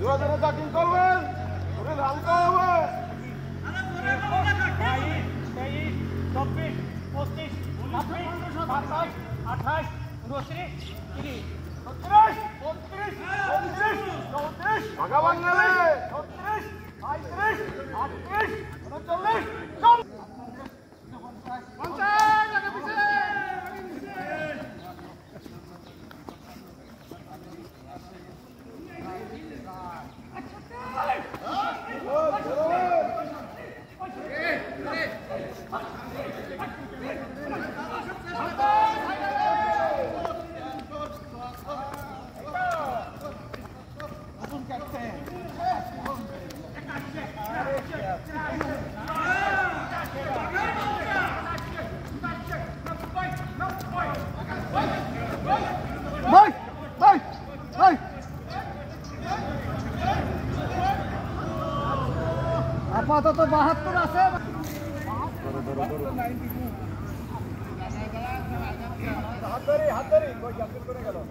জোরে জোরে চাকিং করবেন শরীর হালকা হবে তেইশ চব্বিশ পঁচিশ ছাব্বিশ সাতাশ আঠাশ উনত্রিশ তিরিশ ছত্রিশ বত্রিশ চৌত্রিশ চৌত্রিশ ছত্রিশ সাঁত্রিশ আপাতত বাহাত্তর আছে।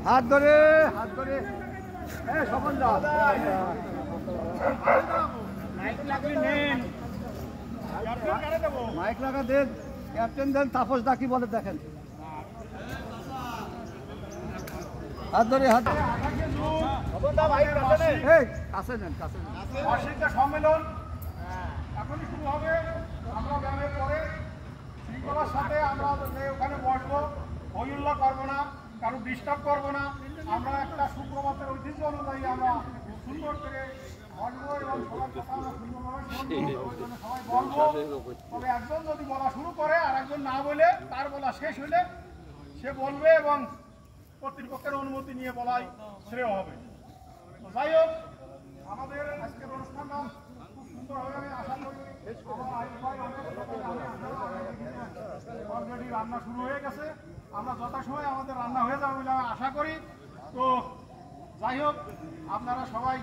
হাত ধরে হাত ধরে। হ্যাঁ মাইক লাগা দেন। ক্যাপ্টেন দেন, তাপস দা কি বলে দেখেন। হাত ধরে হাত এই কাছে নেন কাছে নেন। বার্ষিকটা সম্মেলন। এখনই শুরু হবে। আমরা ব্যায়ামের পরে শৃঙ্খলার সাথে আমরা ওখানে বসবো করব না কারও ডিস্টার্ব করব না। আমরা একটা সুপ্রভাতের ঐতিহ্য অনুযায়ী আমরা সুন্দর করে এবং সবার কথা আমরা সুন্দরভাবে শুনব। ওই জন্য সবাই বলব। তবে একজন যদি বলা শুরু করে আর একজন না বলে তার বলা শেষ হলে সে বলবে এবং কর্তৃপক্ষের অনুমতি নিয়ে বলাই শ্রেয় হবে। তো যাই হোক, আমাদের আজকের অনুষ্ঠানটা খুব সুন্দর হবে, আমি আশা করি অলরেডি রান্না শুরু হয়ে গেছে। আমরা যথাসময় আমাদের রান্না হয়ে যাবে বলে আমি আশা করি। তো যাই হোক, আপনারা সবাই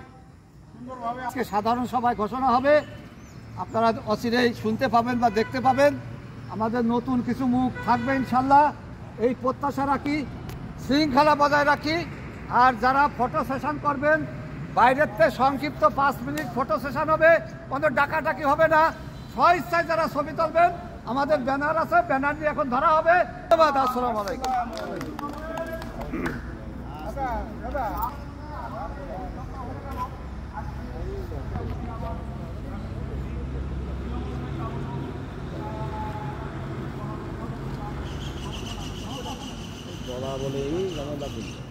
সুন্দরভাবে আজকে সাধারণ সভায় ঘোষণা হবে। আপনারা অচিরেই শুনতে পাবেন বা দেখতে পাবেন। আমাদের নতুন কিছু মুখ থাকবে ইনশাল্লাহ। এই প্রত্যাশা রাখি শৃঙ্খলা বজায় রাখি। আর যারা ফটো সেশন করবেন বাইরের থেকে সংক্ষিপ্ত পাঁচ মিনিট ফটো সেশন হবে, কোনো ডাকাডাকি হবে না। স্বইচ্ছায় যারা ছবি তুলবেন, আমাদের ব্যানার আছে, ব্যানার দিয়ে এখন ধরা হবে। ধন্যবাদ, আসসালামু আলাইকুম। বলা বলেই ঝামেলা করছে